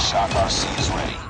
Shock RC is ready.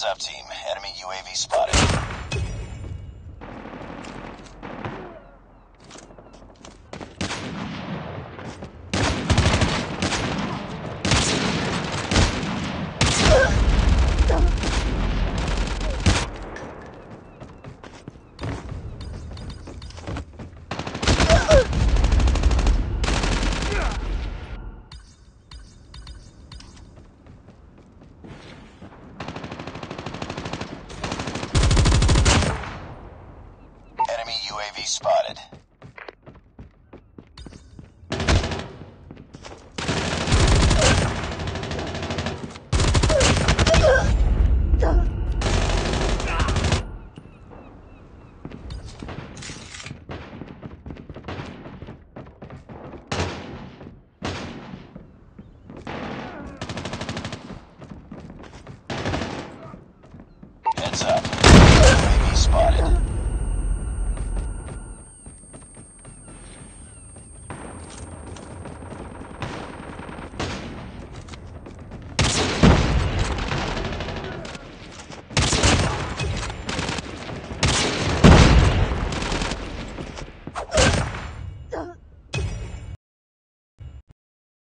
Heads up, team. Enemy UAV spotted. Heads up. UAV spotted.